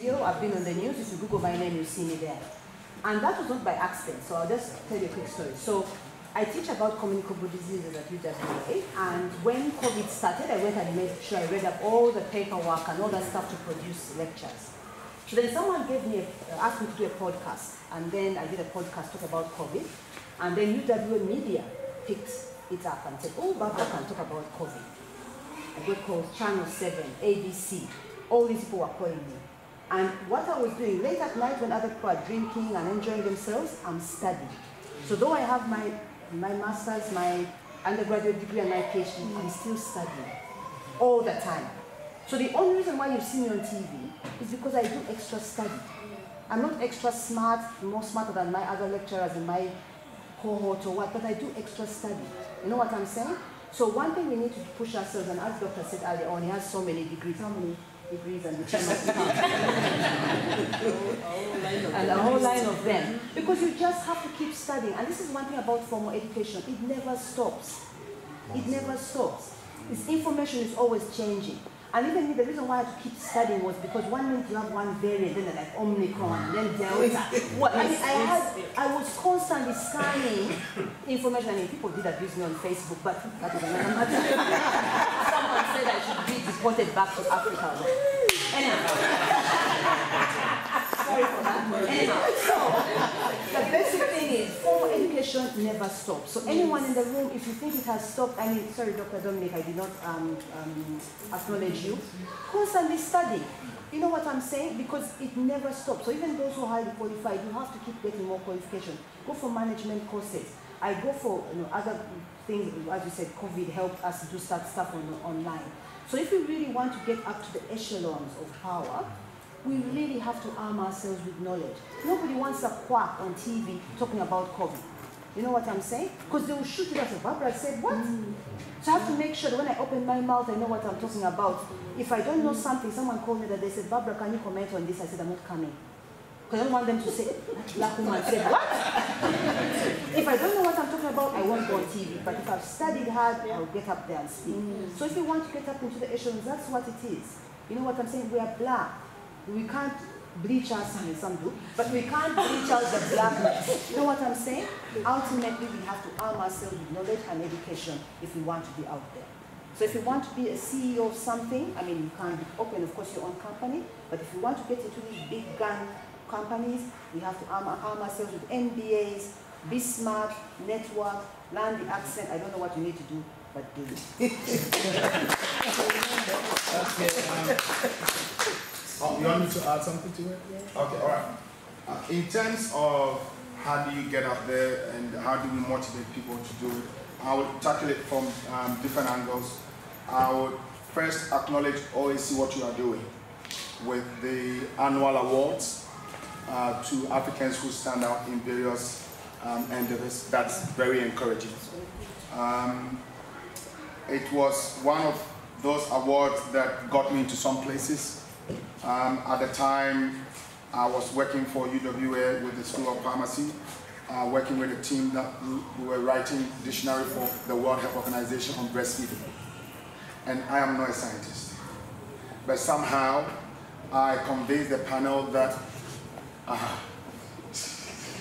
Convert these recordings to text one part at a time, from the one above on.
video, I've been on the news. If you Google my name, you'll see me there. And that was not by accident, so I'll just tell you a quick story. So I teach about communicable diseases at UWA, and when COVID started, I went and made sure I read up all the paperwork and all that stuff to produce lectures. So then someone gave me, a, asked me to do a podcast, and then I did a podcast talk about COVID, and then UWA Media picked it up and said, oh, Barbara can talk about COVID. I got called Channel 7, ABC, all these people were calling me. And what I was doing late at night when other people are drinking and enjoying themselves, I'm studying. So though I have my, my master's, my undergraduate degree and my PhD, I'm still studying all the time. So the only reason why you see me on TV is because I do extra study. I'm not extra smart, more smarter than my other lecturers in my cohort or what, but I do extra study. You know what I'm saying? So one thing we need to push ourselves, and as Dr. said earlier on, he has so many degrees. How many degrees and and a whole line of them. Because you just have to keep studying. And this is one thing about formal education. It never stops. It never stops. This information is always changing. And even me, the reason why I had to keep studying was because one minute you have one variant, then like Omicron, then Delta. What? I mean, I had, I was constantly scanning information. I mean, people did abuse me on Facebook, but that is another matter. Someone said I should be deported back to Africa. Anyway. Sorry for that. Anyhow, so the basic thing is formal education never stops. So anyone in the room, if you think it has stopped, I mean, sorry, Dr. Dominic, I did not um, um, acknowledge you. Constantly study. You know what I'm saying? Because it never stops. So even those who are highly qualified, you have to keep getting more qualification. Go for management courses. I go for you know, other things, as you said, COVID helped us do such stuff on, online. So if we really want to get up to the echelons of power, we really have to arm ourselves with knowledge. Nobody wants a quack on TV talking about COVID. You know what I'm saying? Because they will shoot it as Barbara said, what? Mm. So I have to make sure that when I open my mouth, I know what I'm talking about. If I don't know something, someone called me that they said, Barbara, can you comment on this? I said, I'm not coming. Because I don't want them to say, black woman said, what? if I don't know what I'm talking about, I won't go on TV. But if I've studied hard, I'll get up there and speak. Mm. So if you want to get up into the echelons, that's what it is. You know what I'm saying? We are black. We can't bleach our skin, some do, but we can't bleach out the blackness. You know what I'm saying? Ultimately, we have to arm ourselves with knowledge and education if we want to be out there. So if you want to be a CEO of something, I mean, you can open, of course, your own company, but if you want to get into these big gun companies, we have to arm, arm ourselves with MBAs, be smart, network, learn the accent. I don't know what you need to do, but do it. okay. Um, Oh, you want me to add something to it? Yeah. Okay, all right. Uh, in terms of how do you get up there and how do we motivate people to do it, I would tackle it from um, different angles. I would first acknowledge OAC what you are doing with the annual awards uh, to Africans who stand out in various um, endeavors. That's very encouraging. Um, it was one of those awards that got me into some places um, at the time, I was working for UWA with the School of Pharmacy, uh, working with a team that we were writing a dictionary for the World Health Organization on breastfeeding. And I am not a scientist. But somehow, I convinced the panel that uh,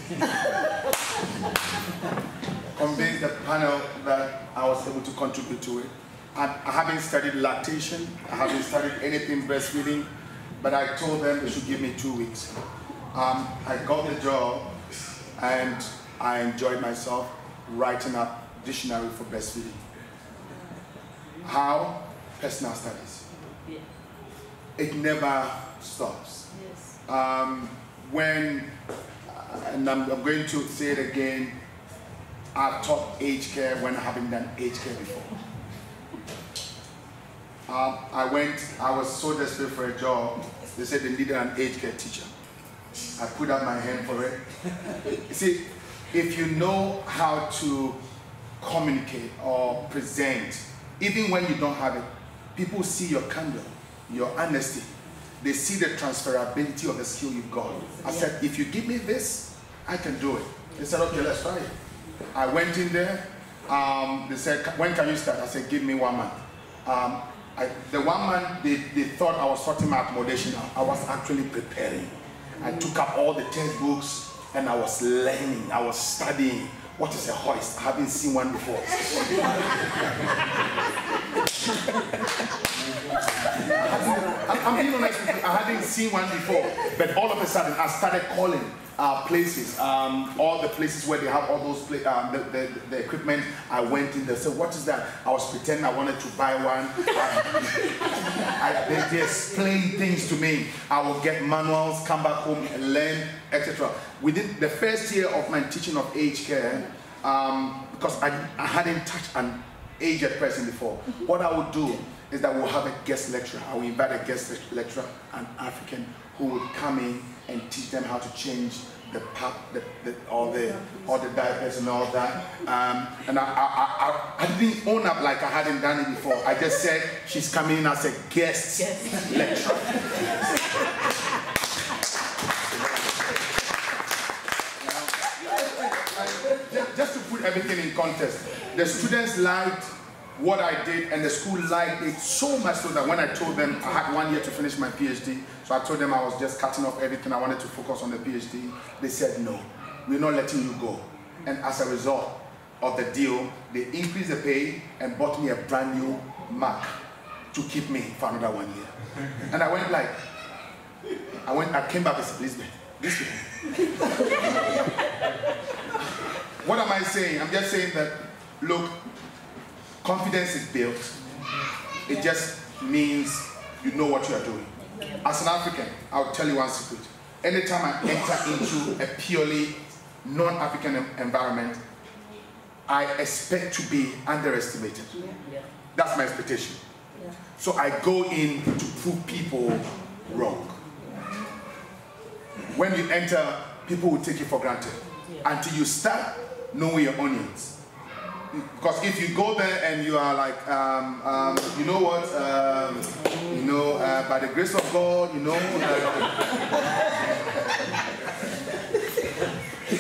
convinced the panel that I was able to contribute to it. I, I haven't studied lactation, I haven't studied anything breastfeeding, but I told them they should give me two weeks. Um, I got the job and I enjoyed myself writing up dictionary for breastfeeding. How? Personal studies. It never stops. Um, when, and I'm, I'm going to say it again, I've taught age care when I haven't done age care before. Um, I went, I was so desperate for a job, they said they needed an age care teacher. I put up my hand for it. you see, if you know how to communicate or present, even when you don't have it, people see your candor, your honesty. They see the transferability of the skill you've got. I said, if you give me this, I can do it. They said, okay, let's try it. I went in there. Um, they said, when can you start? I said, give me one month. Um, I, the one man, they, they thought I was sorting my accommodation. I was actually preparing. I took up all the textbooks and I was learning. I was studying. What is a hoist? I haven't seen one before. I'm being honest with you, I hadn't seen one before. But all of a sudden, I started calling uh, places, um, all the places where they have all those uh, the, the, the, equipment. I went in there. So what is that? I was pretending I wanted to buy one. I, they, they explain things to me. I will get manuals, come back home and learn, etc. Within the first year of my teaching of aged care, um, because I, I hadn't touched an aged person before, what I would do is that we'll have a guest lecturer. I will invite a guest lecturer, an African, who would come in and teach them how to change the pap, the, the, all the all the diapers and all that. Um, and I, I, I, I, didn't own up like I hadn't done it before. I just said she's coming in as a guest yes. lecturer. just to put everything in context, the students liked what I did, and the school liked it so much so that when I told them I had one year to finish my PhD, so I told them I was just cutting off everything, I wanted to focus on the PhD, they said no, we're not letting you go. And as a result of the deal, they increased the pay and bought me a brand new Mac to keep me for another one year. And I went like, I went, I came back and said, Lisbeth, Lisbeth. what am I saying? I'm just saying that, look, confidence is built. It just means you know what you are doing. As an African, I'll tell you one secret. Anytime I enter into a purely non-African environment, I expect to be underestimated. That's my expectation. So I go in to prove people wrong. When you enter, people will take you for granted until you start knowing your onions because if you go there and you are like, um, um, you know what, um, you know, uh, by the grace of God, you know,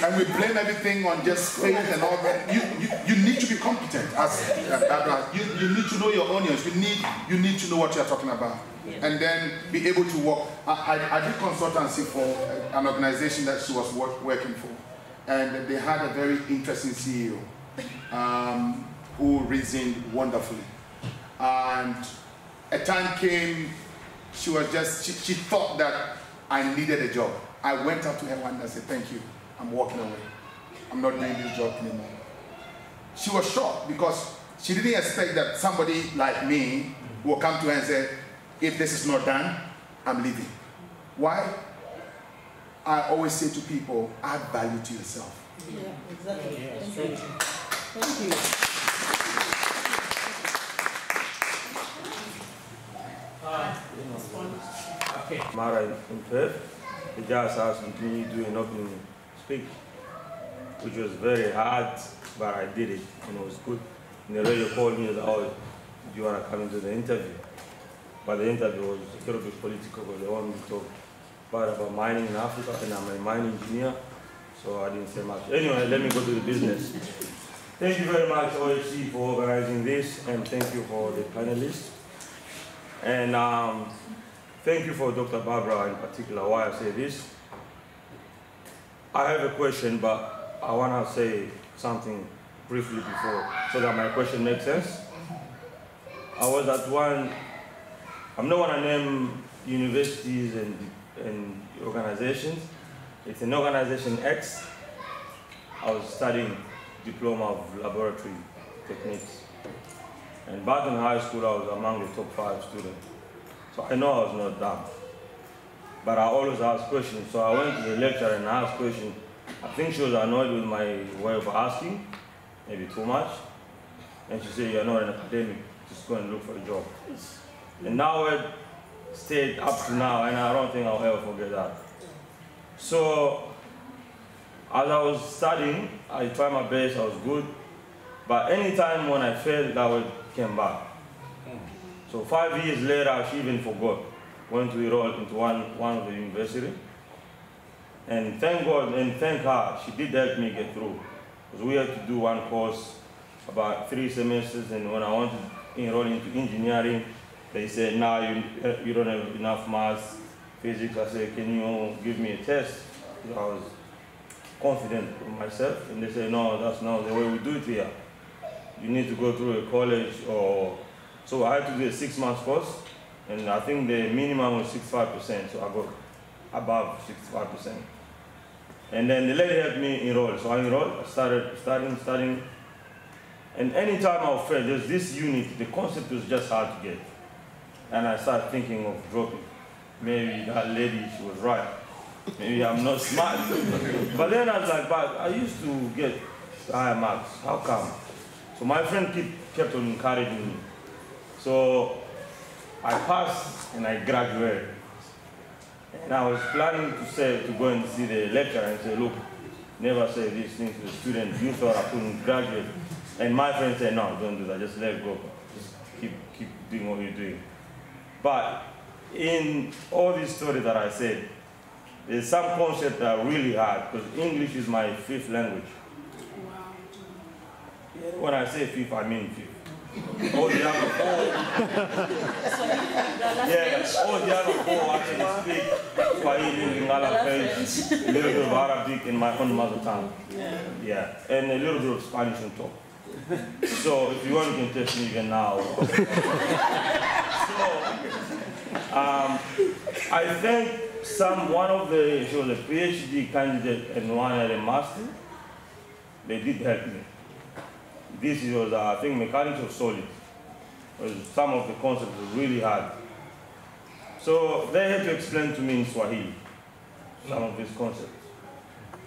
and we blame everything on just faith and all that. You, you, you need to be competent as uh, you, you need to know your onions. You need, you need to know what you're talking about. And then be able to work. I, I, I did consultancy for an organization that she was work, working for. And they had a very interesting CEO um, who reasoned wonderfully. And a time came, she was just, she, she thought that I needed a job. I went up to her one day and said, thank you, I'm walking away. I'm not doing this job anymore. She was shocked because she didn't expect that somebody like me will come to her and say, if this is not done, I'm leaving. Why? I always say to people, add value to yourself. Yeah, exactly. Yeah, Thank you. Okay. Mara in Perth, the judge asked me to do an opening speech, which was very hard, but I did it, and it was good. And the radio called me and said, oh, do you want to come into the interview? But the interview was a little bit political, because they wanted me to talk about mining in Africa, and I'm a mining engineer, so I didn't say much. Anyway, let me go to the business. Thank you very much, OAC, for organizing this, and thank you for the panelists. And um, thank you for Dr. Barbara in particular, why I say this. I have a question, but I want to say something briefly before, so that my question makes sense. I was at one, I'm not going to name universities and, and organizations. It's an organization X. I was studying diploma of laboratory techniques. And back in high school, I was among the top five students. So I know I was not dumb. But I always asked questions. So I went to the lecturer and asked questions. I think she was annoyed with my way of asking, maybe too much. And she said, you're not an academic, just go and look for a job. And now it stayed up to now, and I don't think I'll ever forget that. So as I was studying, I tried my best, I was good. But anytime when I failed, that would came back. So five years later, she even forgot. Went to enroll into one, one of the university. And thank God and thank her, she did help me get through. Because we had to do one course about three semesters, and when I wanted to enroll into engineering, They said, nah, you, you don't have enough math, physics. I said, can you give me a test? I was confident in myself. And they say, no, that's not the way we do it here. You need to go through a college or... So I had to do a six month course. And I think the minimum was 65%, so I got above 65%. And then the lady helped me enroll. So I enrolled, I started studying, studying. And anytime I was fail, there's this unit, the concept was just hard to get. And I started thinking of dropping. Maybe that lady, she was right. Maybe I'm not smart. but then I was like, but I used to get higher marks. How come? So my friend keep, kept on encouraging me. So I passed and I graduated. And I was planning to say to go and see the lecturer and say, look, never say these things to the students. You thought I couldn't graduate. And my friend said, no, don't do that. Just let go. Just keep, keep doing what you're doing. But in all these stories that I said, there's some concepts that are really hard because English is my fifth language. When I say fifth, I mean fifth. All the other four, yeah, all the other four can speak Swahili, Lingala French, a little bit of Arabic in my own mother tongue. Yeah, and a little bit of Spanish on top. So if you want, you can test me even now. so, um, I think some, one of the, she was a PhD candidate and one had a master. They did help me. This was, uh, I think, mechanics of solids. Some of the concepts were really hard. So they had to explain to me in Swahili some of these concepts.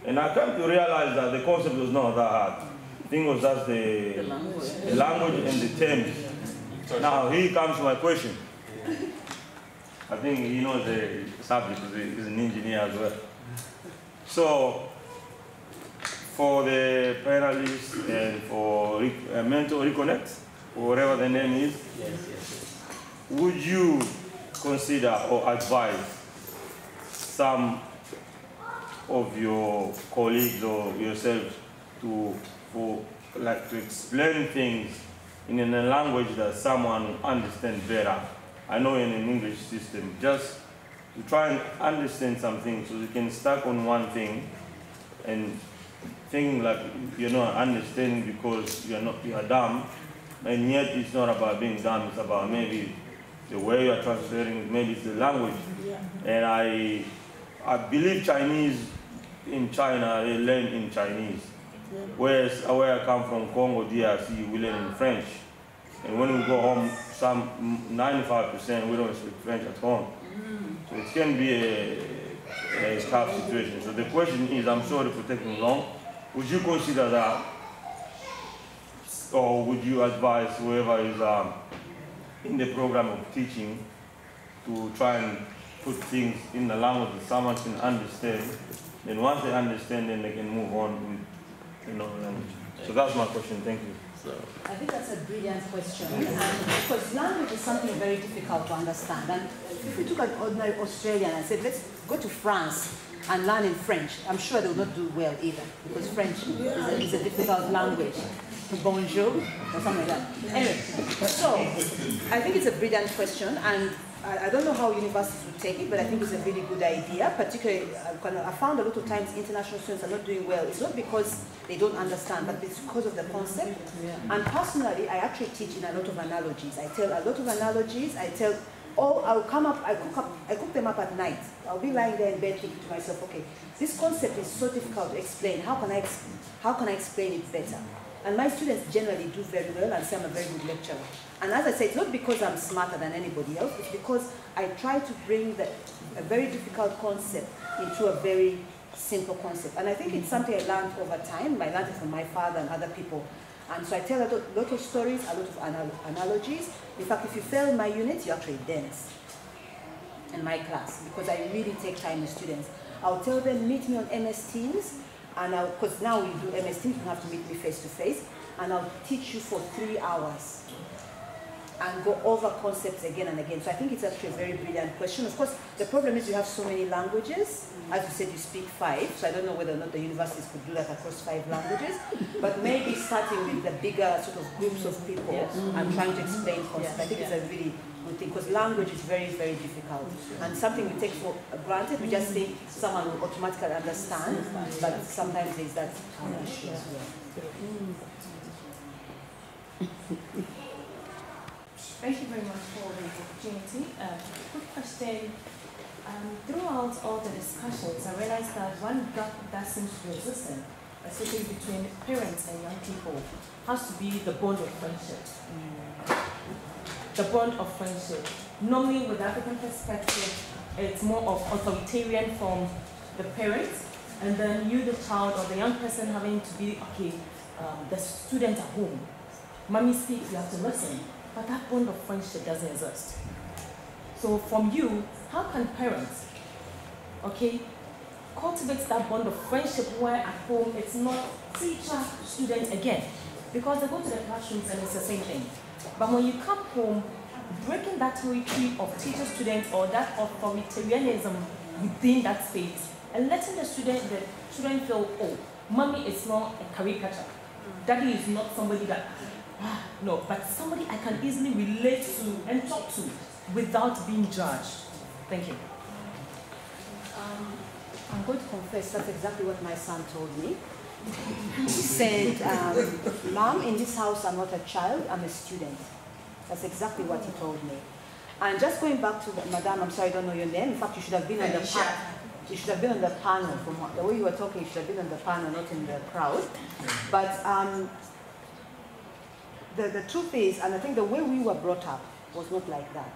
And I came to realize that the concept was not that hard. The thing was just the, the, language. the language and the terms. Now, here comes my question. I think he knows the subject, he's an engineer as well. So, for the panelists and for uh, Mentor Reconnect, whatever the name is, yes, yes. would you consider or advise some of your colleagues or yourselves to for like to explain things in a language that someone understands better. I know in an English system, just to try and understand something so you can stuck on one thing and think like you're not understanding because you're not you're dumb and yet it's not about being dumb, it's about maybe the way you're translating, maybe it's the language. Yeah. And I, I believe Chinese in China, they learn in Chinese. Whereas where I come from, Congo, DRC, we learn in French. And when we go home, some 95% we don't speak French at home. So it can be a, a tough situation. So the question is, I'm sorry for taking long, would you consider that or would you advise whoever is um, in the program of teaching to try and put things in the language that someone can understand? And once they understand, then they can move on with another language. So that's my question. Thank you. So, I think that's a brilliant question. Because language is something very difficult to understand. And if we took an ordinary Australian and said, let's go to France and learn in French, I'm sure they will not do well either, because French is a, is a difficult language. Bonjour, or something like that. Anyway, so I think it's a brilliant question, and I, I don't know how universities would take it, but I think it's a really good idea. Particularly, uh, I found a lot of times international students are not doing well. It's not because they don't understand, but it's because of the concept. And personally, I actually teach in a lot of analogies. I tell a lot of analogies. I tell or I'll come up, I cook, up, I cook them up at night. I'll be lying there in bed thinking to myself, okay, this concept is so difficult to explain. How can I, how can I explain it better? And my students generally do very well and say I'm a very good lecturer. And as I say, it's not because I'm smarter than anybody else, it's because I try to bring the, a very difficult concept into a very simple concept. And I think it's something I learned over time. I learned it from my father and other people. And so I tell a lot of stories, a lot of anal analogies. In fact, if you fail my unit, you actually dance in my class because I really take time with students. I'll tell them, meet me on MS Teams, and because now we do MS Teams, you have to meet me face to face, and I'll teach you for three hours and go over concepts again and again. So I think it's actually a very brilliant question. Of course, the problem is you have so many languages. Mm. As you said, you speak five, so I don't know whether or not the universities could do that across five languages, but maybe starting with the bigger sort of groups of people Yes. and mm-hmm. trying to explain concepts. I think it's a really good good thing because language is very, very difficult. And something we take for granted, we just think mm. someone will automatically understand, but sometimes there's that issue as well. Mm. Thank you very much for the opportunity. Uh, quick question. Um, throughout all the discussions, I realized that one gap that seems to be existing, especially between parents and young people, has to be the bond of friendship. Mm. The bond of friendship. Normally, with the African perspective, it's more of authoritarian from the parents, and then you, the child or the young person, having to be okay, um, the student at home. Mommy speaks, you have to listen, but that bond of friendship doesn't exist. So, from you, how can parents, okay, cultivate that bond of friendship where at home it's not teacher student again? Because they go to the classrooms and it's the same thing. But when you come home, breaking that territory of teacher student or that authoritarianism within that space and letting the student the children feel, oh, mommy is not a caricature. Daddy is not somebody that no, but somebody I can easily relate to and talk to without being judged. Thank you. Um, I'm going to confess that's exactly what my son told me. He said, um, Mom, in this house I'm not a child, I'm a student. That's exactly what he told me. And just going back to the, Madam, I'm sorry, I don't know your name. In fact, you should have been on the panel. You should have been on the panel. From what, the way you were talking, you should have been on the panel, not in the crowd. But um, the, the truth is, and I think the way we were brought up was not like that.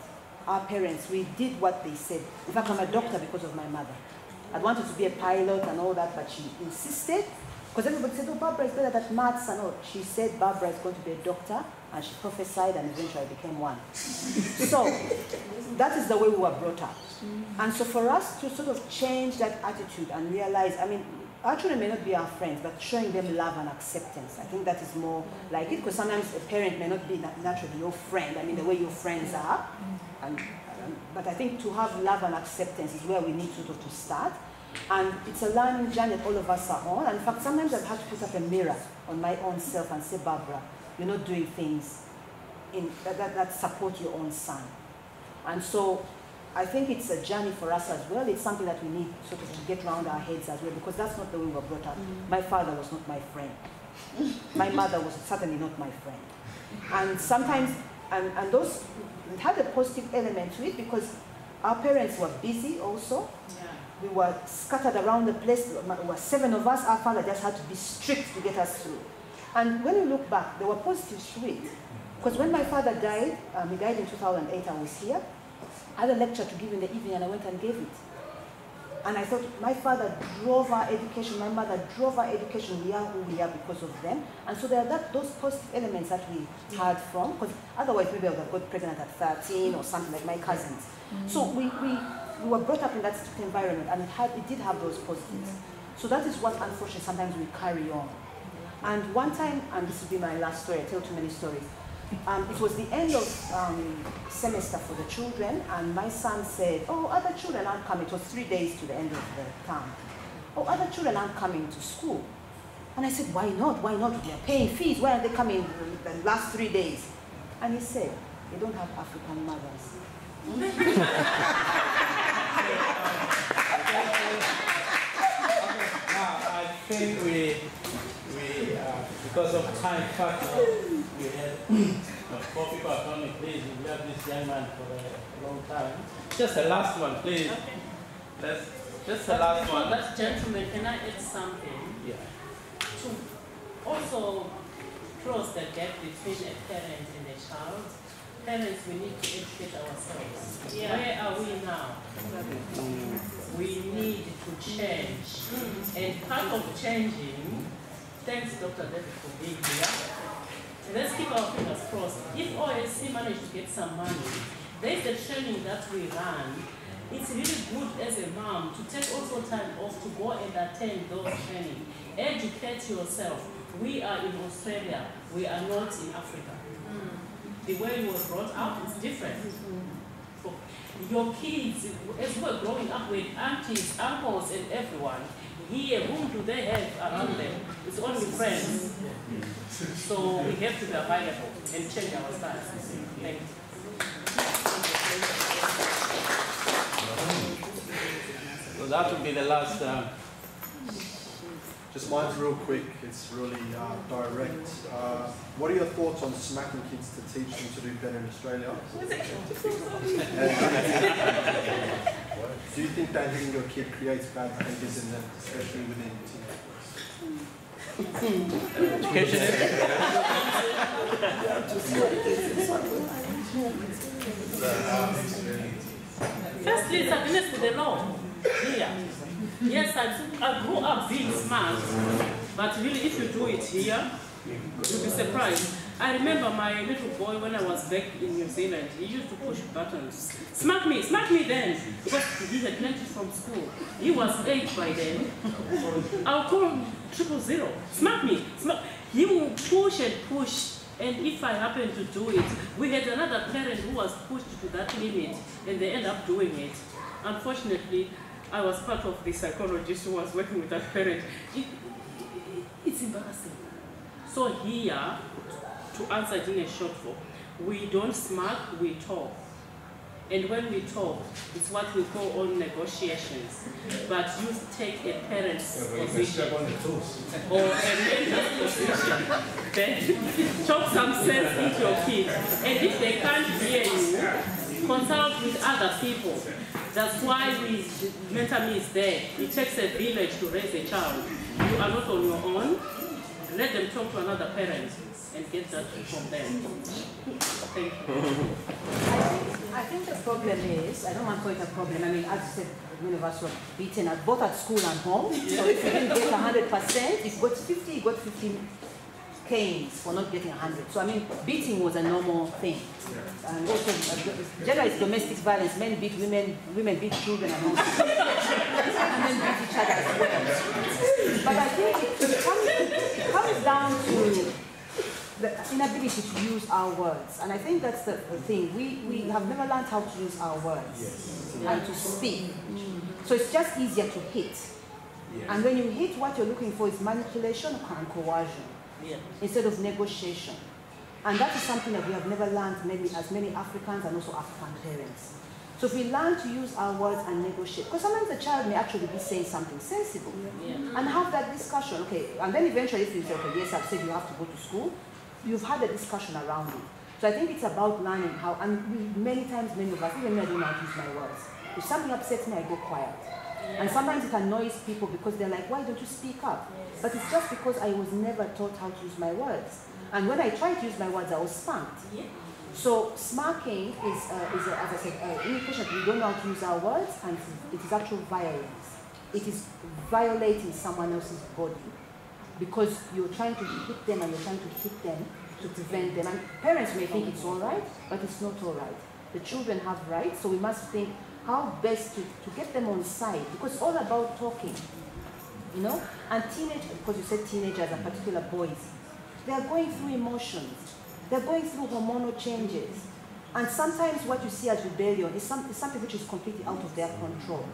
Our parents, we did what they said. In fact, I'm a doctor because of my mother. I wanted to be a pilot and all that, but she insisted because everybody said, oh, Barbara is better at maths and all. She said Barbara is going to be a doctor, and she prophesied and eventually became one. so that is the way we were brought up. And so for us to sort of change that attitude and realize, I mean, our children may not be our friends, but showing them love and acceptance. I think that is more like it, because sometimes a parent may not be naturally your friend, I mean, the way your friends are. And, um, but I think to have love and acceptance is where we need sort of to start. And it's a learning journey that all of us are on. And in fact, sometimes I've had to put up a mirror on my own self and say, Barbara, you're not doing things in, that, that, that support your own son. And so I think it's a journey for us as well. It's something that we need sort of to get around our heads as well, because that's not the way we were brought up. Mm. My father was not my friend. my mother was certainly not my friend. And sometimes, and, and those, it had a positive element to it because our parents were busy also. Yeah we were scattered around the place. There were seven of us. Our father just had to be strict to get us through. And when you look back, there were positives to it. Because when my father died, um, he died in 2008, I was here. I had a lecture to give in the evening and I went and gave it. And I thought, my father drove our education, my mother drove our education. We are who we are because of them. And so there are that, those positive elements that we had from, because otherwise maybe I would have got pregnant at 13 or something like my cousins. Mm. So we, we we were brought up in that strict environment and it, had, it did have those positives. So that is what unfortunately sometimes we carry on. And one time, and this will be my last story, I tell too many stories. Um, it was the end of um, semester for the children, and my son said, oh, other children aren't coming. It was three days to the end of the term. Oh, other children aren't coming to school. And I said, why not? Why not? They're paying fees. Why aren't they coming the last three days? And he said, they don't have African mothers. Now I think we, we uh, because of time factor, we had four people are coming. Please, we have this young man for a long time. Just the last one, please. Okay. Let's, just the but last one. That gentleman, can I add something? Yeah. To also close the gap between a parent and a child parents, we need to educate ourselves. Yeah. Where are we now? Mm. We need to change. Mm. And part of changing, thanks Dr. David for being here. Let's keep our fingers crossed. If OAC manage to get some money, there's the training that we run. It's really good as a mom to take also time off to go and attend those training. Educate yourself. We are in Australia. We are not in Africa the way you were brought up is different. So your kids, as we're growing up with aunties, uncles, and everyone, here, whom do they have around them? It's only friends. So we have to be available and change our styles. Thank you. So that would be the last uh, just mine's real quick, it's really uh, direct. Uh, what are your thoughts on smacking kids to teach them to do better in Australia? do you think that hitting your kid creates bad behaviours in them, especially within teenagers? Education. Firstly, it's against the law here. Yes, I, I grew up being smart, but really, if you do it here, you'll be surprised. I remember my little boy when I was back in New Zealand, he used to push buttons. Smack me, smack me then, because he had it from school. He was eight by then. I'll call him triple zero. Smack me, smack. He will push and push. And if I happen to do it, we had another parent who was pushed to that limit, and they end up doing it. Unfortunately, I was part of the psychologist who was working with that parent. It, it, it's embarrassing. So here, to answer in a short form, we don't smack, we talk. And when we talk, it's what we call on negotiations. But you take a parent's position or a mentor's position, then talk some sense into your kid. And if they can't hear you, consult with other people. That's why we, mentor me is there. It takes a village to raise a child. You are not on your own. Let them talk to another parent and get that from them. Thank you. I think, the problem is, I don't want to call it a problem, I mean, as I said, many of us were beaten at both at school and home. So if you didn't get 100%, if you got 50, you got 15 canes for not getting 100. So I mean, beating was a normal thing. And also, uh, generally it's domestic violence. Men beat women, women beat children and all. men beat each other as well. But I think it comes, it comes down to the inability to use our words. And I think that's the, the thing. We, we have never learned how to use our words yes. and to speak. So it's just easier to hit. Yes. And when you hit, what you're looking for is manipulation and coercion yeah. instead of negotiation. And that is something that we have never learned maybe as many Africans and also African parents. So if we learn to use our words and negotiate, because sometimes the child may actually be saying something sensible yeah. and have that discussion. Okay, and then eventually if you say, okay, yes, I've said you have to go to school, you've had a discussion around it. So I think it's about learning how, and we, many times, many of us, even me, I don't know how to use my words. If something upsets me, I go quiet. And sometimes it annoys people because they're like, why don't you speak up? Yes. But it's just because I was never taught how to use my words. And when I tried to use my words, I was spanked. Yeah. So smacking is, uh, is a, as I said, uh, indication we don't know how to use our words, and it is actual violence. It is violating someone else's body because you're trying to hit them and you're trying to hit them to prevent them. And parents may think it's all right, but it's not all right. The children have rights, so we must think how best to, to get them on side because it's all about talking. You know? And teenagers, because you said teenagers are particular boys, they are going through emotions. They're going through hormonal changes. And sometimes what you see as rebellion is, some, is something which is completely out of their control.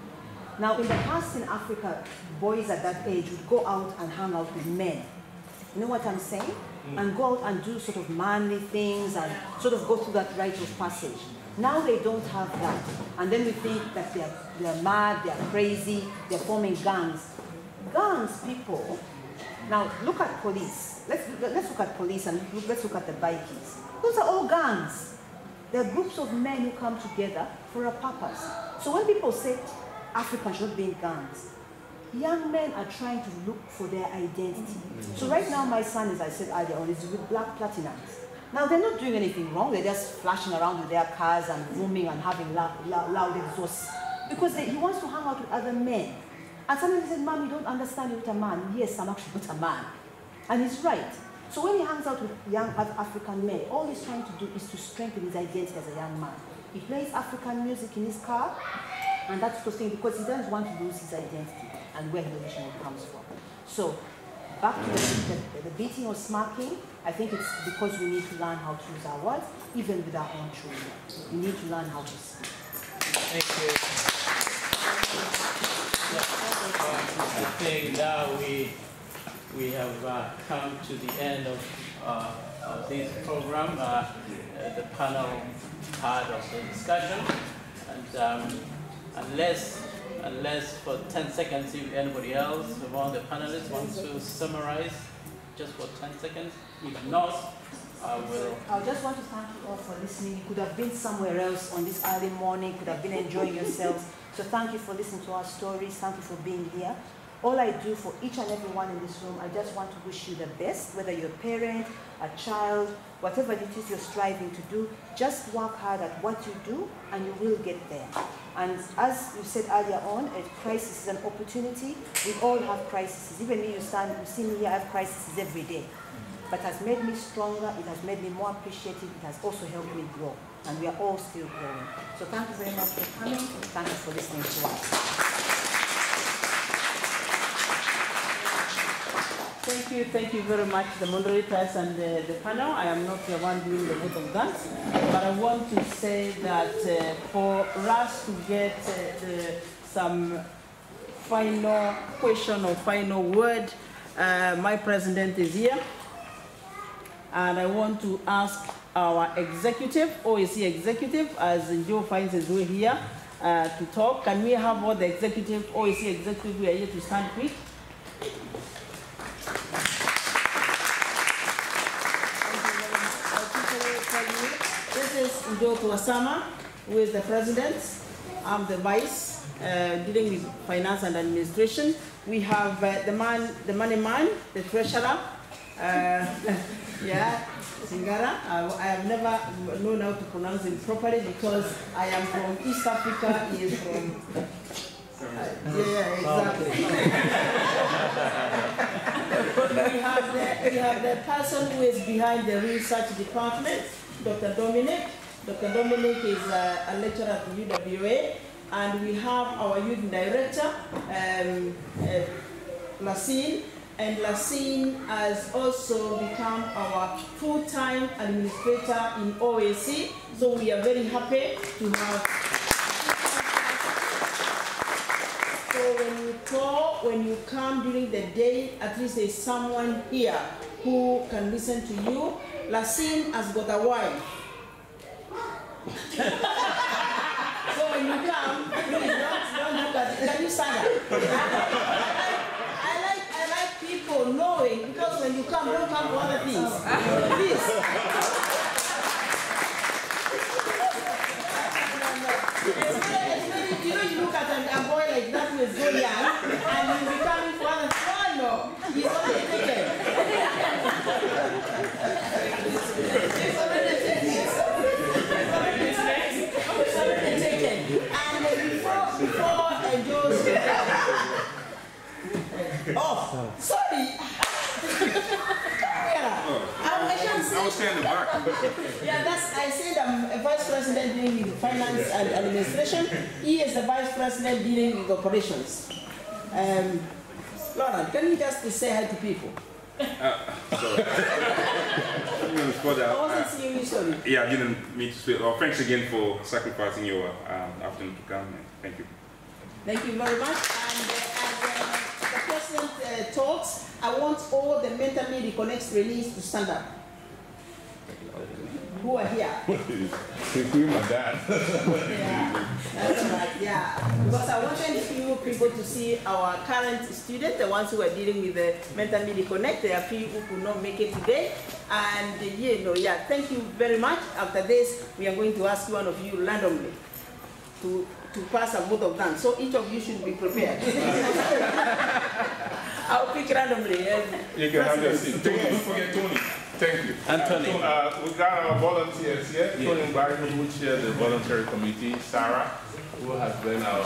Now, in the past in Africa, boys at that age would go out and hang out with men. You know what I'm saying? Mm. And go out and do sort of manly things and sort of go through that rite of passage. Now they don't have that. And then we think that they're, they're mad, they're crazy, they're forming gangs. Gangs, people. Now look at police. Let's, let's look at police and let's look at the bikies. Those are all gangs. They're groups of men who come together for a purpose. So when people say Africans should be in gangs, young men are trying to look for their identity. So right now my son, as I said earlier on, is with black platinums. Now, they're not doing anything wrong. They're just flashing around with their cars and roaming and having loud, loud, loud exhausts. Because they, he wants to hang out with other men. And somebody said, Mom, you don't understand you're a man. Yes, I'm actually not a man. And he's right. So when he hangs out with young African men, all he's trying to do is to strengthen his identity as a young man. He plays African music in his car, and that's the thing because he doesn't want to lose his identity and where he originally comes from. So back to the, the, the beating or smacking, I think it's because we need to learn how to use our words, even with our own children. We need to learn how to speak. Thank you. I think now we we have uh, come to the end of, uh, of this program, uh, the panel part of the discussion, and um, unless unless for 10 seconds if anybody else among the panelists wants to summarize just for 10 seconds. If not, I will. I just want to thank you all for listening. You could have been somewhere else on this early morning, could have been enjoying yourselves. So thank you for listening to our stories. Thank you for being here. All I do for each and every one in this room, I just want to wish you the best, whether you're a parent, a child, whatever it is you're striving to do, just work hard at what you do and you will get there. And as you said earlier on, a crisis is an opportunity. We all have crises. Even me, you stand, you see me here, I have crises every day. But it has made me stronger, it has made me more appreciative, it has also helped me grow. And we are all still growing. So thank you very much for coming, thank you for listening to us. Thank you, thank you very much, the moderators and the, the panel. I am not the one doing the vote of thanks, but I want to say that uh, for us to get uh, the, some final question or final word, uh, my president is here. And I want to ask our executive, OAC executive, as Joe finds his way here uh, to talk. Can we have all the executive, OAC executive we are here to stand quick? This is Njoku Wasama, who is the president. I'm the vice, uh, dealing with finance and administration. We have uh, the man, the money man, the treasurer. Uh, yeah, Singara. I, I have never known how to pronounce it properly because I am from East Africa. He is from. Uh, yeah, exactly. we have the we have the person who is behind the research department. Dr. Dominic. Dr. Dominic is a, a lecturer at the UWA, and we have our youth director, um, uh, Lassine, and Lassine has also become our full-time administrator in OAC, so we are very happy to have So when you call, when you come during the day, at least there's someone here who can listen to you. Lassine has got a wife. so when you come, please don't, don't look at it. Can you stand up? I like, I like, I like people knowing because when you come, don't come for other things. Please. It's very, it's very, you know, you look at a, a boy like that who is so young, and you be coming for other oh no, he's already taken. He's already taken. He's already taken. And before, before uh, Joe's, oh, sorry. I, was standing back. Yeah, that's, I said I'm a vice president dealing with finance and administration. He is the vice president dealing with operations. Um, Laura, can you just say hi to people? Sorry. I'm gonna I wasn't Uh, seeing you, sorry. Yeah, I didn't mean to speak. Well, thanks again for sacrificing your um, afternoon to come. Thank you. Thank you very much. And uh, as uh, the president uh, talks, I want all the mentally reconnect release to stand up. Who are here? Including my dad. Yeah, that's right, yeah. Because I wanted you people to see our current students, the ones who are dealing with the Mental Media Connect. There are few who could not make it today. And, uh, you know, yeah, thank you very much. After this, we are going to ask one of you randomly to, to pass a vote of thanks. So each of you should be prepared. I'll pick randomly. You can have your president. seat. Tony, don't forget Tony. Thank you. Anthony. Uh, uh, we got our volunteers here. Tony Barton, who chairs the voluntary committee. Sarah, who has been our,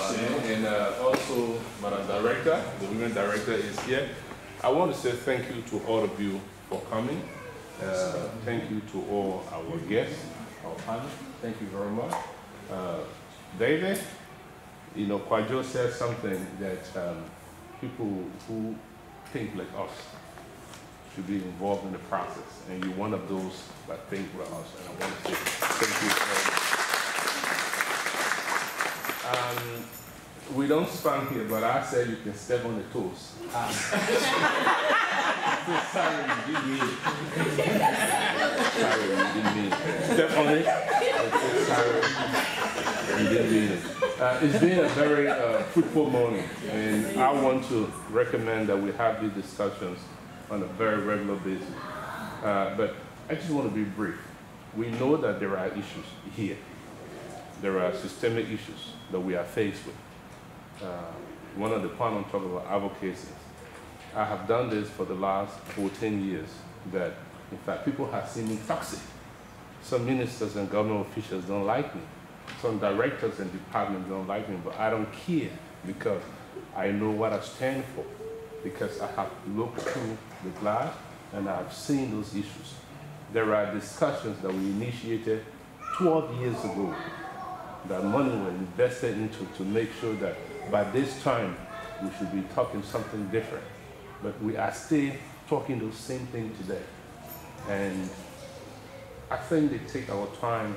and uh, also Madam Director, the women director is here. I want to say thank you to all of you for coming. Uh, thank you to all our guests, our panel. Thank you very much. Uh, David, you know, Kwajo said something that um, people who think like us should be involved in the process, and you're one of those that think with us, and I want to say thank you. for Um, we don't stand here, but I said you can step on the toes. Sorry, you didn't mean it. Sorry, you didn't mean it. Step on it. And. Uh, it's been a very uh, fruitful morning, and I want to recommend that we have these discussions on a very regular basis. Uh, but I just want to be brief. We know that there are issues here. There are systemic issues that we are faced with. Uh, one of the panel talked about advocacy. I have done this for the last 14 years that, in fact, people have seen me toxic. Some ministers and government officials don't like me. Some directors and departments don't like me, but I don't care because I know what I stand for, because I have looked through the glass and I've seen those issues. There are discussions that we initiated 12 years ago that money was invested into to make sure that by this time we should be talking something different. But we are still talking the same thing today. And I think they take our time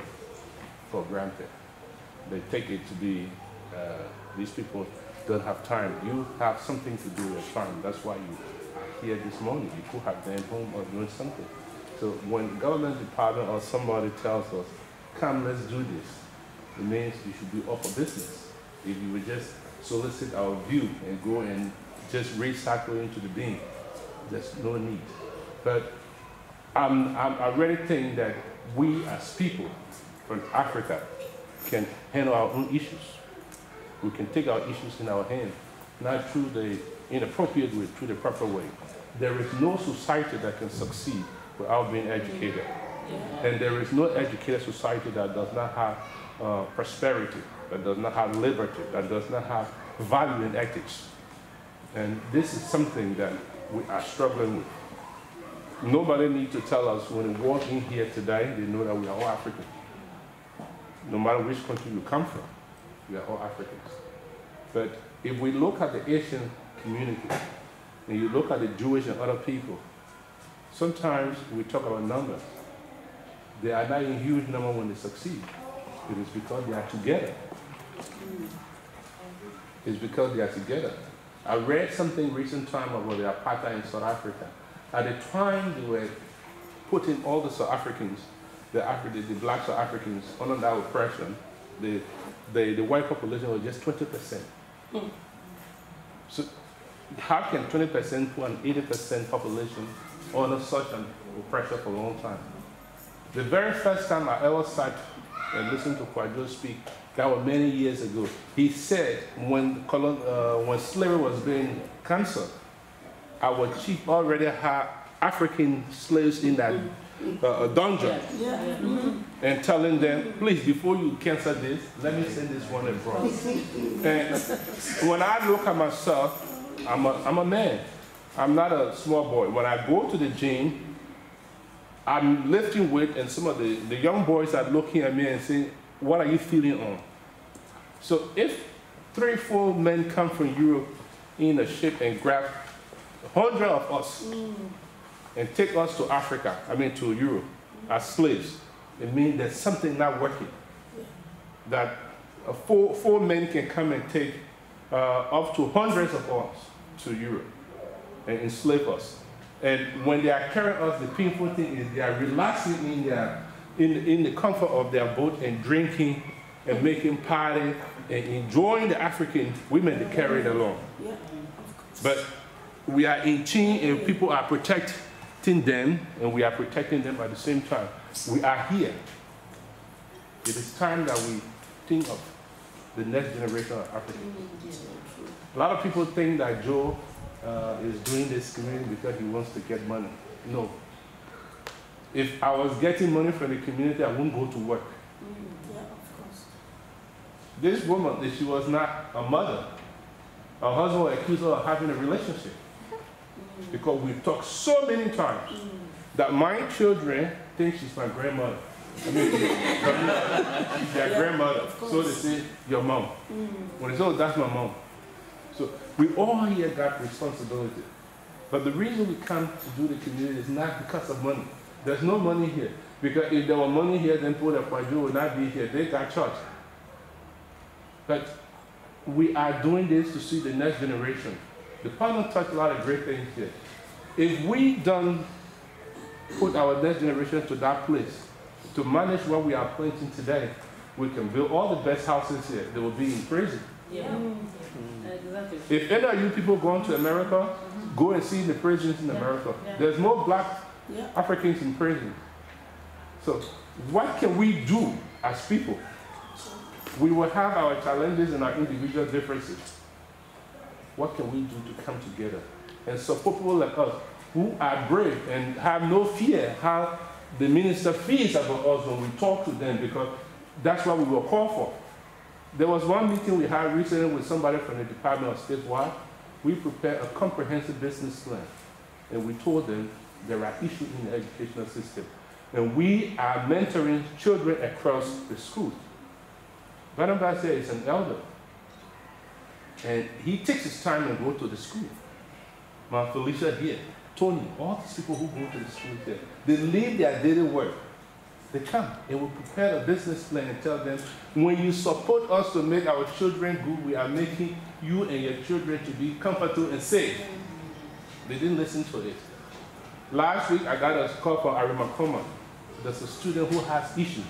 for granted. They take it to be, uh, these people don't have time. You have something to do with time. That's why you are here this morning. You could have been home or doing something. So when government department or somebody tells us, come, let's do this, it means you should be off for business. If you would just solicit our view and go and just recycle into the bin, there's no need. But I'm, I'm, I really think that we as people from Africa can handle our own issues. We can take our issues in our hands, not through the inappropriate way, through the proper way. There is no society that can succeed without being educated. And there is no educated society that does not have uh, prosperity, that does not have liberty, that does not have value and ethics. And this is something that we are struggling with. Nobody needs to tell us when we walk in here today, they know that we are all African. No matter which country you come from, we are all Africans. But if we look at the Asian community, and you look at the Jewish and other people, sometimes we talk about numbers. They are not in huge number when they succeed. It is because they are together. It's because they are together. I read something recent time about the apartheid in South Africa. At the time they were putting all the South Africans, the, Afri the, the black South Africans under that oppression, the, the, the white population was just 20%. Mm. So how can 20% put an 80% population under such an oppression for a long time? The very first time I ever sat and listened to Kwadwo speak, that was many years ago, he said when, uh, when slavery was being cancelled, our chief already had African slaves in that uh, dungeon yeah. Yeah. Mm -hmm. and telling them, please, before you cancel this, let me send this one abroad. and when I look at myself, I'm a, I'm a man. I'm not a small boy. When I go to the gym, I'm lifting weight, and some of the, the young boys are looking at me and saying, what are you feeling on? So if three, four men come from Europe in a ship and grab hundred of us mm. And take us to Africa, I mean to Europe, as slaves, it means there's something not working. That four, four men can come and take uh, up to hundreds of us to Europe and enslave us. And when they are carrying us, the painful thing is they are relaxing in, their, in, in the comfort of their boat and drinking and making party and enjoying the African women they carried along. But we are in tune and people are protecting them and we are protecting them at the same time. We are here. It is time that we think of the next generation of Africans. A lot of people think that Joe uh, is doing this community because he wants to get money. No. If I was getting money from the community, I wouldn't go to work. Yeah, of course. This woman, if she was not a mother, her husband would accuse her of having a relationship because we've talked so many times that my children think she's my grandmother. I mean, she's their grandmother. So they say, your mom. Mm. When they say, oh, that's my mom. So we all here got responsibility. But the reason we come to do the community is not because of money. There's no money here. Because if there were money here, then that Kwaju would not be here. They got charged. But we are doing this to see the next generation the panel touched a lot of great things here. If we don't put our next generation to that place to manage what we are planting today, we can build all the best houses here. They will be in prison. Yeah. Mm-hmm. Mm-hmm. Exactly. If any of you people going to America, mm-hmm. go and see the prisons in America. There's more black Africans in prison. So, what can we do as people? We will have our challenges and our individual differences. What can we do to come together and support people like us who are brave and have no fear how the minister feels about us when we talk to them because that's what we were called for. There was one meeting we had recently with somebody from the Department of State. Why? We prepared a comprehensive business plan and we told them there are issues in the educational system. And we are mentoring children across the schools. Barnabas is an elder. And he takes his time and go to the school. Mount Felicia here, Tony, all these people who go to the school there, they leave their daily work. They come and we prepare a business plan and tell them, when you support us to make our children good, we are making you and your children to be comfortable and safe. They didn't listen to it. Last week, I got a call from Arimakoma. There's a student who has issues.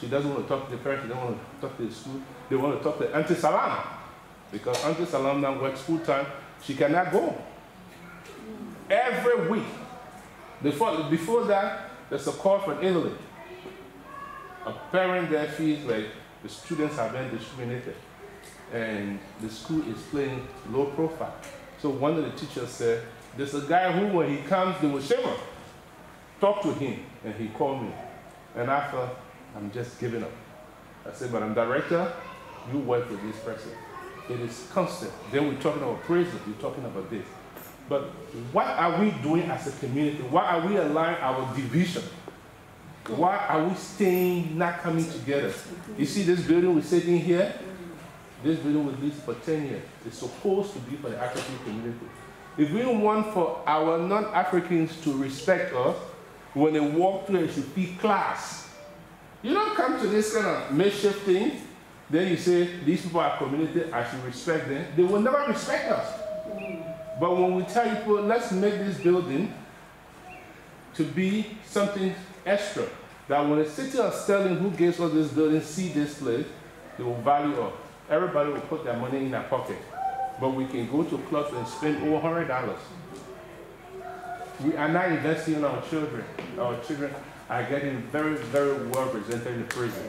She doesn't want to talk to the parents, she doesn't want to talk to the school. They want to talk to Auntie Salam. Because Auntie Salam now works full time. She cannot go. Every week. Before, before that, there's a call from Italy. A parent there feels like the students are being discriminated. And the school is playing low profile. So one of the teachers said, there's a guy who, when he comes, they will shiver. Talk to him. And he called me. And felt, I'm just giving up. I said, but I'm director, you work with this person. It is constant. Then we're talking about prison, we're talking about this. But what are we doing as a community? Why are we allowing our division? Why are we staying, not coming together? You see this building we're sitting here? This building was built for 10 years. It's supposed to be for the African community. If we want for our non-Africans to respect us, when they walk through, it should feel class. You don't come to this kind of makeshift thing, then you say, these people are community, I should respect them. They will never respect us. But when we tell people, let's make this building to be something extra, that when the city of Stirling, who gives us this building, see this place, they will value us. Everybody will put their money in their pocket. But we can go to clubs and spend over $100. We are not investing in our children. Our children are getting very, very well represented in the prison.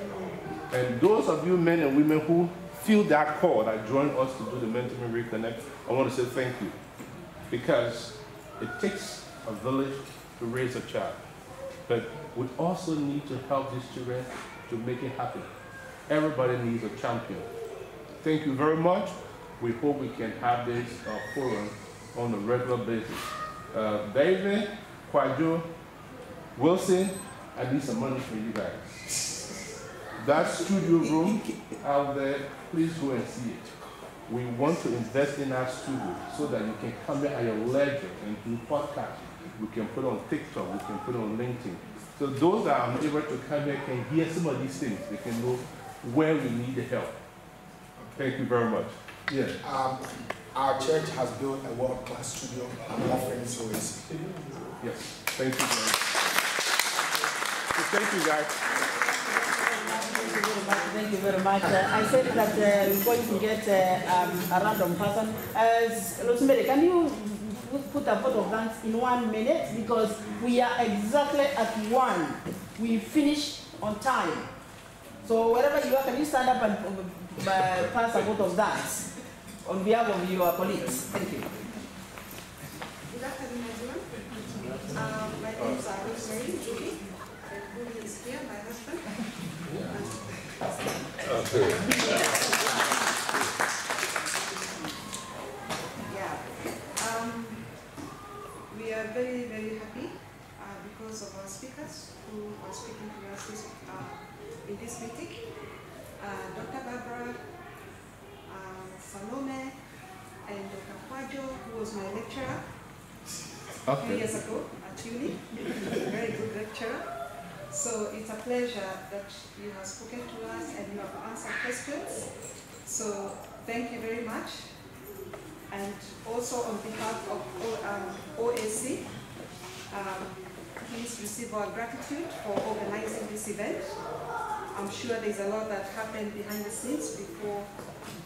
And those of you men and women who feel that call that join us to do the Mentoring Reconnect, I want to say thank you. Because it takes a village to raise a child. But we also need to help these children to make it happen. Everybody needs a champion. Thank you very much. We hope we can have this uh, forum on a regular basis. Uh, David, Kwajo, Wilson, I need some money from you guys. That studio room out there, please go and see it. We want to invest in our studio so that you can come here at your leisure and do podcasts. We can put on TikTok, we can put on LinkedIn. So those that are able to come here can hear some of these things. They can know where we need the help. Thank you very much. Yes. Um, our church has built a world-class studio and offering service. Yes. Thank you, guys. So thank you, guys. Thank you very much. Uh, I said that uh, we're going to get uh, um, a random person. As can you put a photo of dance in one minute? Because we are exactly at one. We finish on time. So wherever you are, can you stand up and uh, pass a photo of dance on behalf of your colleagues? Thank you. Good afternoon, everyone. Um, my name is Judy, and who is here, Yeah. Um, we are very, very happy uh, because of our speakers who are speaking to us this, uh, in this meeting. Uh, Dr. Barbara uh, Salome and Dr. Kwajo, who was my lecturer few Okay. years ago at uni, very good lecturer. So it's a pleasure that you have spoken to us and you have answered questions. So thank you very much. And also on behalf of O- um, OAC, um, please receive our gratitude for organizing this event. I'm sure there's a lot that happened behind the scenes before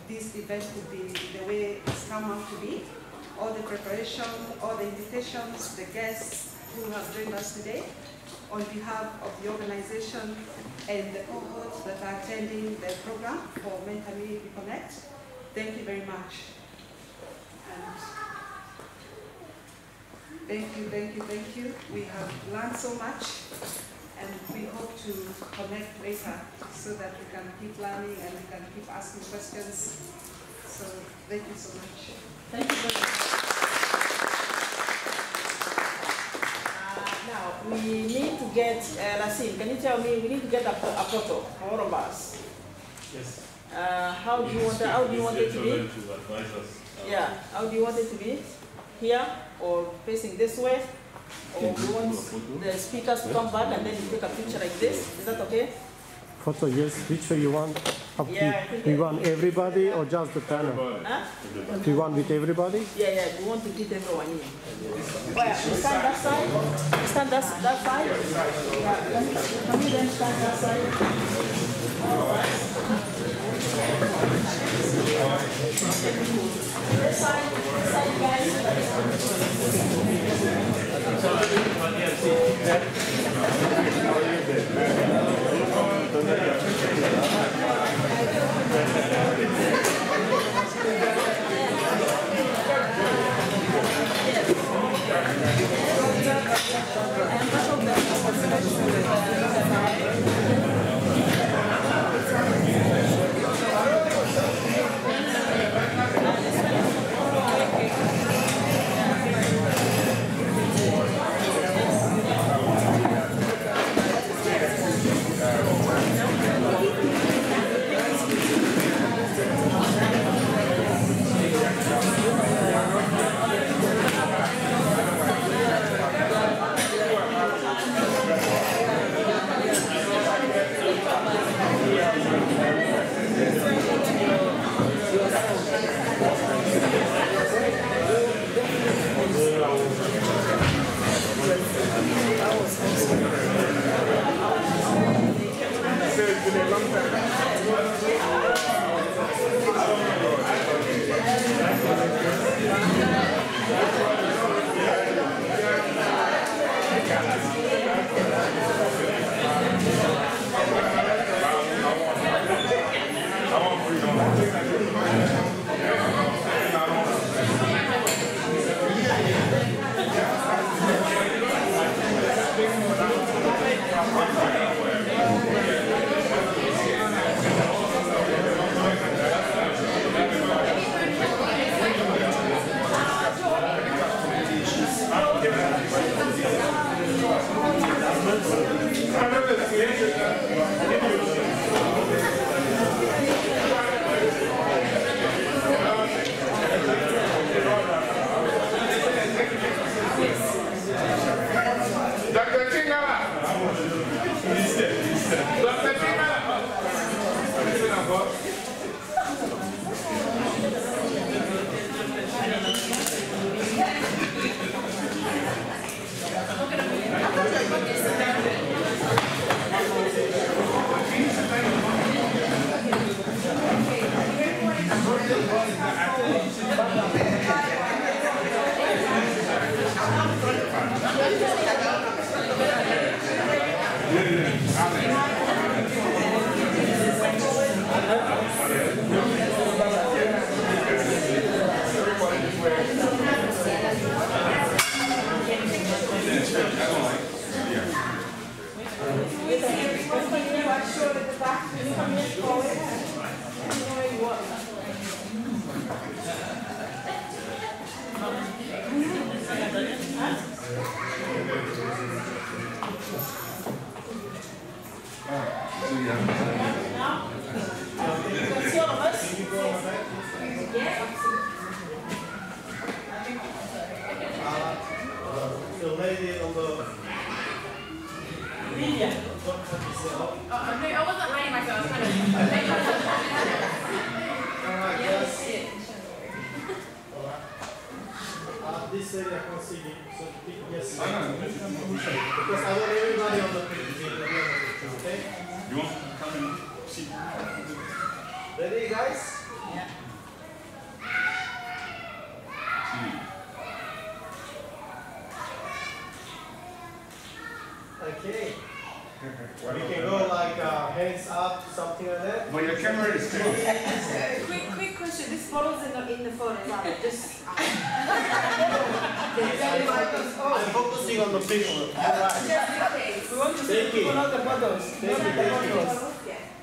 this event could be the way it's come out to be. All the preparation, all the invitations, the guests who have joined us today, on behalf of the organization and the cohorts that are attending the program for Mentoring Reconnect, thank you very much. And thank you, thank you, thank you. We have learned so much and we hope to connect later so that we can keep learning and we can keep asking questions. So thank you so much. Thank you very much. Now, we need to get, uh, Nassim, can you tell me, we need to get a, a photo for all of us. Yes. Uh, how do you want, it- how do you want it to be? To advise us. Yeah, how do you want it to be? Here or facing this way? Or you want the speakers to come back and then you take a picture like this? Is that okay? Photo, yes. Which way you want? Up Yeah, I you. think You it- want everybody or just the panel? Huh? Do you want with everybody? Yeah, yeah, we want to get everyone in. Where, you stand that side? Stand that, that side? Yeah, can you then stand that side? This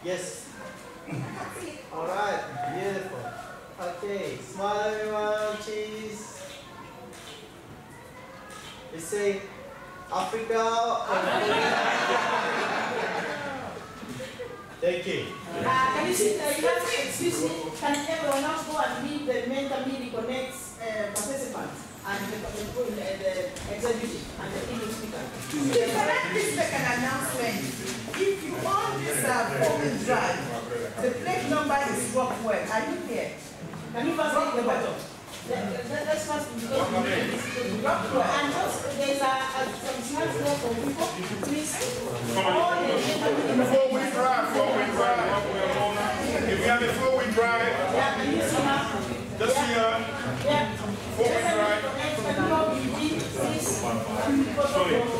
you. Yes. Alright, beautiful. Okay, smile everyone, cheese. We say Africa. Thank you. Uh, can you see, uh, you have to excuse me, can everyone else go and meet the mentor meeting connects uh, participants and the, the, the executive and the keynote speaker? Can I please make an announcement? If you own this uh, four-wheel drive, the plate number is Rockwell. Are you here? Can you first take the bottom? Let, let, let's first go to Rockwell. And just, there's a, a, some snacks there for people, please. Wow.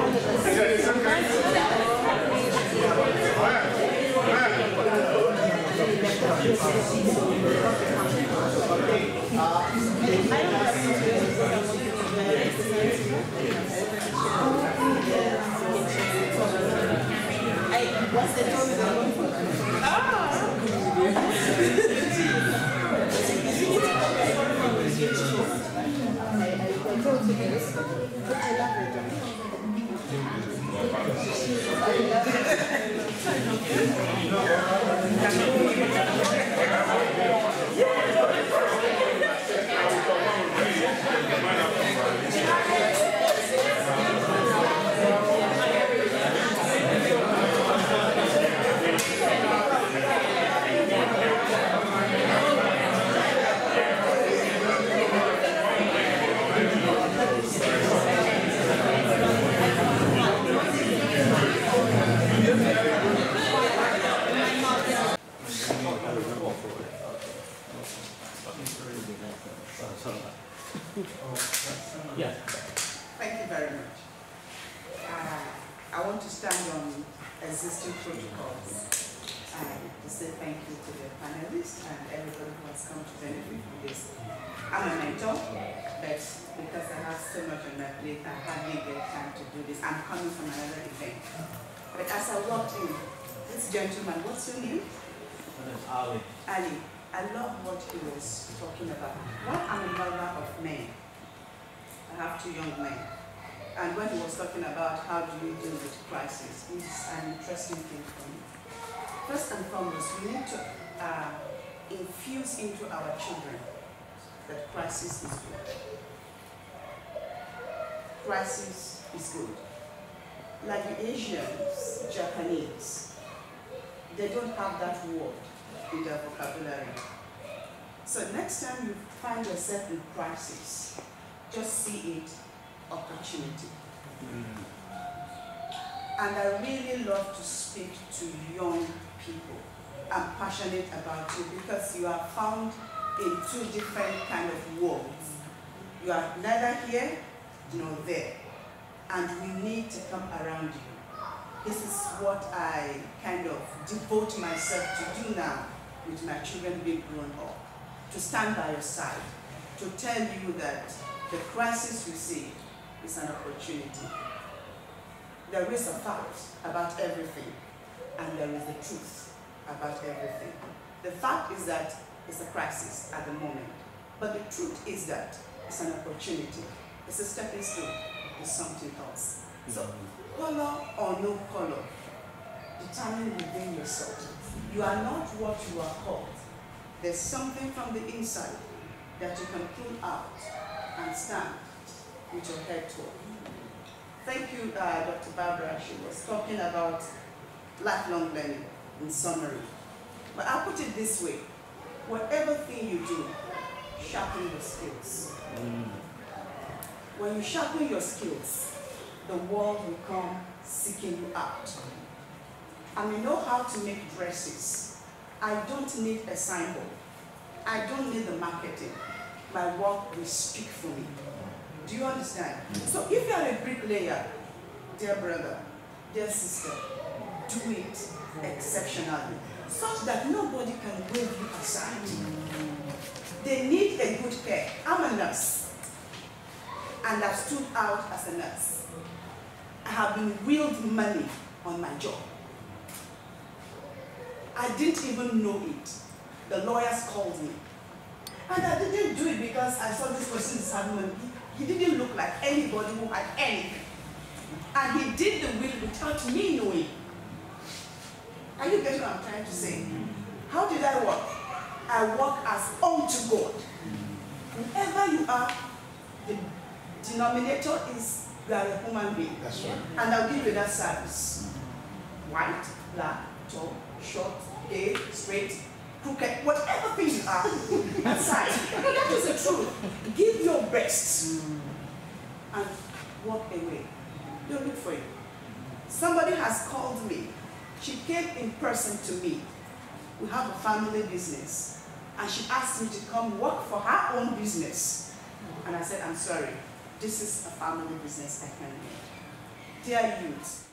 Please? Ah. ありがとうございます。What's the topic? Yeah. Thank you very much. Uh, I want to stand on existing protocols and to say thank you to the panelists and everybody who has come to benefit from this. I'm a mentor, but because I have so much on my plate, I hardly get time to do this. I'm coming from another event. But as I walked in, this gentleman, what's your name? Ali. Ali, I love what he was talking about. While I'm a mother of men, I have two young men. And when he was talking about how do you deal with crisis, it's an interesting thing for me. First and foremost, we need to uh, infuse into our children that crisis is good. Crisis is good. Like the Asians, Japanese, they don't have that word their vocabulary. So next time you find yourself in crisis, just see it opportunity. Mm. And I really love to speak to young people. I'm passionate about you because you are found in two different kind of worlds. You are neither here nor there. And we need to come around you. This is what I kind of devote myself to do now with my children being grown up. To stand by your side, to tell you that the crisis you see is an opportunity. There is a fact about everything, and there is the truth about everything. The fact is that it's a crisis at the moment, but the truth is that it's an opportunity. It's a stepping stone. to something else. So, color or no color, determine within yourself. You are not what you are called. There's something from the inside that you can pull out and stand with your head tall. Thank you, uh, Dr. Barbara. She was talking about lifelong learning in summary. But I'll put it this way. Whatever thing you do, sharpen your skills. When you sharpen your skills, the world will come seeking you out. I may know how to make dresses. I don't need a signboard. I don't need the marketing. My work will speak for me. Do you understand? So if you are a bricklayer, dear brother, dear sister, do it exceptionally, such that nobody can wave you aside. They need a good care. I'm a nurse, and I've stood out as a nurse. I have been willed money on my job. I didn't even know it. The lawyers called me. And I didn't do it because I saw this person is having. He, he didn't look like anybody who had anything. And he did the will without me knowing. Are you getting what I'm trying to say? How did I work? I work as unto God. Whoever you are, the denominator is you are a human being. That's right. And I'll give you that service. White, black, tall, short, gay, straight, crooked, whatever thing you are, aside. that is the truth. Give your best and walk away. Don't look for it. Somebody has called me. She came in person to me. We have a family business. And she asked me to come work for her own business. And I said, I'm sorry. This is a family business I can make. Dear youth,